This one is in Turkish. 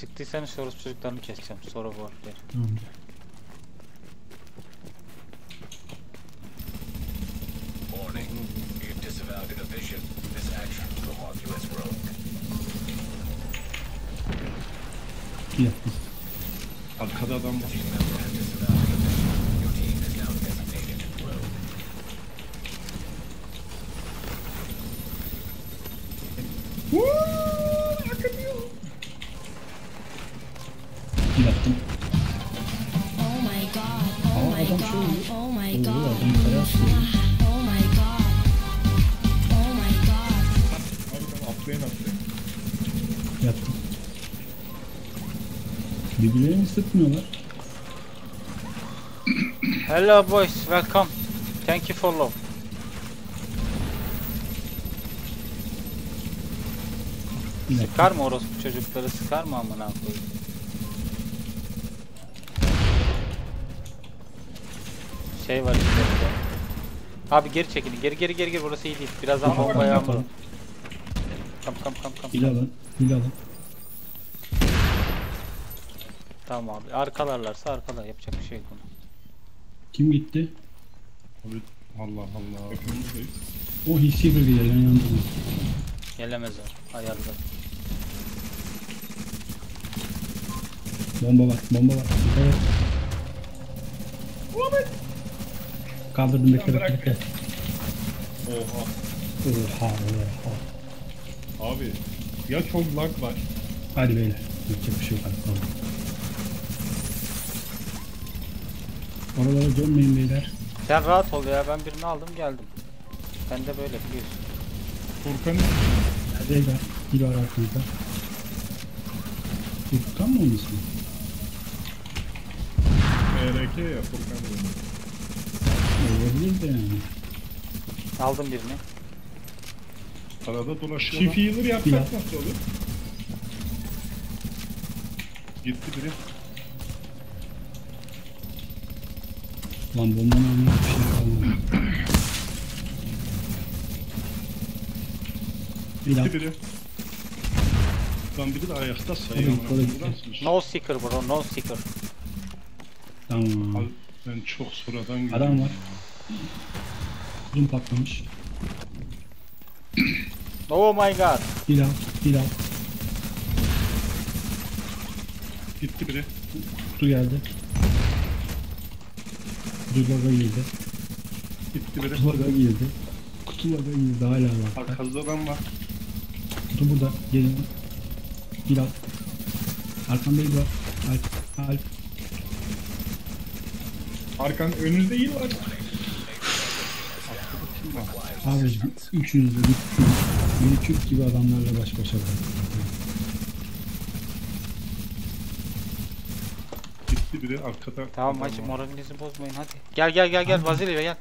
Çıktıysanız orospu çocuklarını keseceğim. Sonra bu harfleri. Tamam. Warning. You've disavowed inhibition. Yaptım. Oh my god. Oh Aa, my adam god. şey- Oh my Oo, god. adam bayağı şey. Oh my god. Oh my god. Abi ben atlayın atlayın. Yaptım. Birbirlerini sıkmıyorlar. Hello boys, welcome. Thank you for love. Sıkar mı orospu çocukları sıkar mı amına koyayım? Şey var işte. Abi geri çekilin. Geri geri geri geri burası iyi değil. Birazdan bomba yağmuru. yapalım. Kam kam kam kam. Hile alın. Hile alın. Tamam abi. Arkalarlarsa arkalar yapacak bir şey yok ona. Kim gitti? Abi Allah Allah. O hissi bir geliyor. Ben yandım. Gelemez o. Ayarlı. Bomba var. Bomba var. Evet. Kaldırdım bekle bekle bekle. Oha. Oha oha. Abi ya çok lag var. Hadi beyler. Yapacak bir şey yok hadi tamam. Oralara dönmeyin beyler. Sen rahat ol ya. Ben birini aldım geldim. Ben de böyle biliyorsun. Furkan'ın Beyler. Bir var arkamızda. Furkan mı onun ismi? ERK ya Furkan diyor. Olabilir de yani. Aldım birini. Arada dolaşıyor. Çift healer yapsak Ya. nasıl olur? Gitti biri. Lan bombanı almak bir şey kalmadı. Bir Gitti dakika. biri. Lan biri de ayakta sayıyor. No seeker bro, no seeker. Tamam. Abi ben çok sıradan gidiyorum. Adam var. Zoom patlamış. Oh my god. Bir al. Bir al. Gitti biri. Kutu geldi. Kutulara girdi. Gitti biri. Kutulara girdi. Kutulara girdi hala var. Arkada adam var. Kutu burada. Gelin. Bir al. Arkamda bir var. Alp. Alp. Arkan önünüzde iyi var. Abi üçünüz de gitti. Beni Türk gibi adamlarla baş başa bıraktı. Gitti biri arkada. Tamam adam hacı var. moralinizi bozmayın hadi. Gel gel gel gel Vazilya gel.